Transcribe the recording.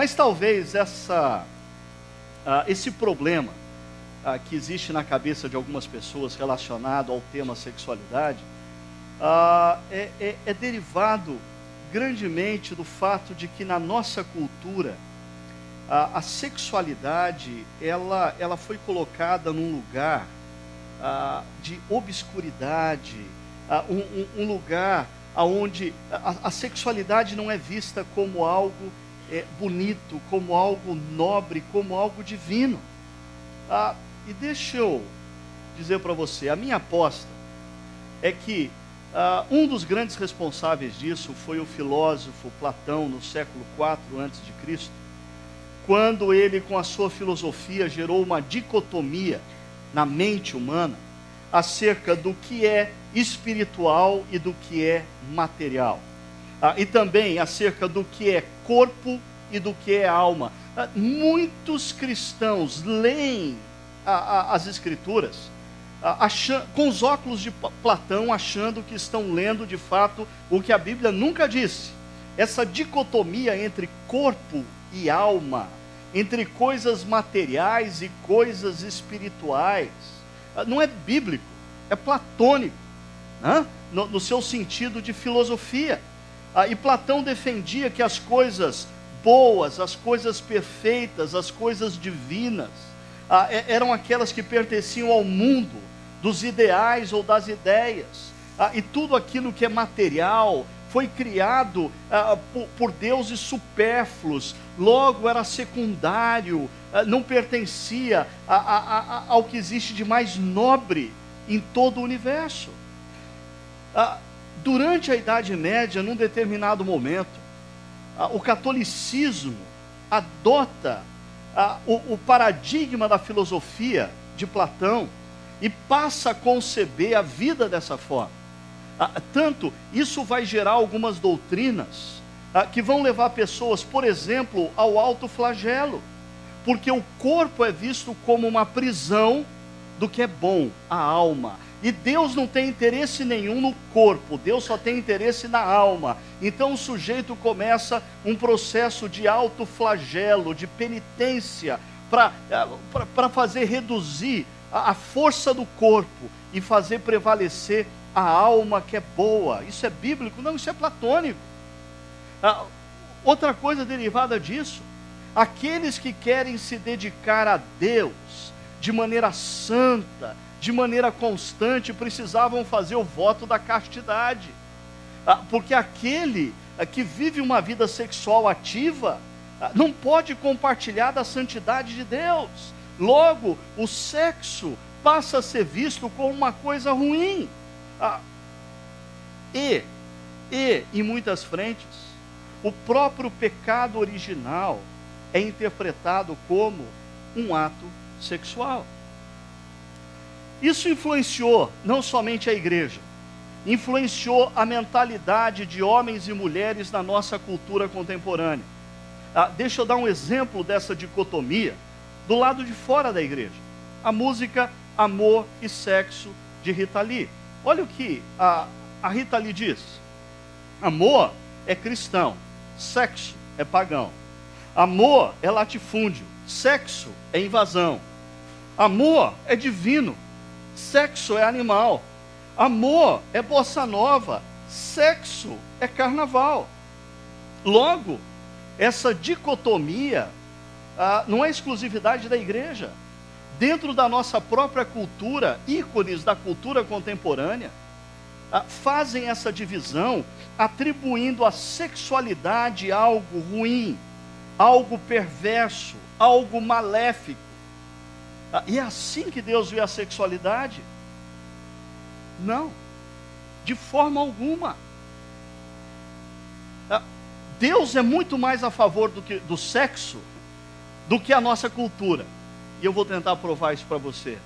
Mas talvez essa, uh, esse problema uh, que existe na cabeça de algumas pessoas relacionado ao tema sexualidade uh, é, é, é derivado grandemente do fato de que na nossa cultura a, a sexualidade ela, ela foi colocada num lugar de obscuridade, um, um, lugar onde a, a, sexualidade não é vista como algo é, bonito, como algo nobre, como algo divino. Ah, e deixa eu dizer para você, a minha aposta é que ah, um dos grandes responsáveis disso foi o filósofo Platão no século IV a.C., quando ele, com a sua filosofia, gerou uma dicotomia na mente humana acerca do que é espiritual e do que é material. Ah, e também acerca do que é corpo e do que é alma. Ah, muitos cristãos leem a, a, as Escrituras ah, achando, com os óculos de Platão, achando que estão lendo de fato o que a Bíblia nunca disse. Essa dicotomia entre corpo e alma, entre coisas materiais e coisas espirituais, ah, não é bíblico, é platônico, né? no, no seu sentido de filosofia. Ah, e Platão defendia que as coisas boas, as coisas perfeitas, as coisas divinas, ah, eram aquelas que pertenciam ao mundo, dos ideais ou das ideias. Ah, e tudo aquilo que é material foi criado ah, por, por, deuses supérfluos, logo era secundário, ah, não pertencia a, a, a, ao que existe de mais nobre em todo o universo. Ah, durante a Idade Média, num determinado momento, o catolicismo adota o paradigma da filosofia de Platão e passa a conceber a vida dessa forma. Tanto isso vai gerar algumas doutrinas que vão levar pessoas, por exemplo, ao alto flagelo, porque o corpo é visto como uma prisão do que é bom, a alma. E Deus não tem interesse nenhum no corpo, Deus só tem interesse na alma. Então o sujeito começa um processo de alto flagelo, de penitência, para eh, fazer reduzir a, a força do corpo e fazer prevalecer a alma que é boa. Isso é bíblico? Não, isso é platônico. Ah, outra coisa derivada disso, aqueles que querem se dedicar a Deus, de maneira santa, de maneira constante, precisavam fazer o voto da castidade. Ah, porque aquele ah, que vive uma vida sexual ativa ah, não pode compartilhar da santidade de Deus. Logo, o sexo passa a ser visto como uma coisa ruim. E, e, em muitas frentes, o próprio pecado original é interpretado como um ato sexual. Isso influenciou não somente a igreja, influenciou a mentalidade de homens e mulheres na nossa cultura contemporânea. Ah, deixa eu dar um exemplo dessa dicotomia do lado de fora da igreja. A música Amor e Sexo de Rita Lee. Olha o que a, a Rita Lee diz: Amor é cristão, sexo é pagão. Amor é latifúndio, sexo é invasão. Amor é divino, sexo é animal. Amor é bossa nova, sexo é carnaval. Logo, essa dicotomia ah, não é exclusividade da igreja. Dentro da nossa própria cultura, ícones da cultura contemporânea, ah, fazem essa divisão, atribuindo a sexualidade algo ruim, algo perverso, algo maléfico. Ah, e é assim que Deus vê a sexualidade? Não, de forma alguma. Ah, Deus é muito mais a favor do, que, do sexo do que a nossa cultura. E eu vou tentar provar isso para você.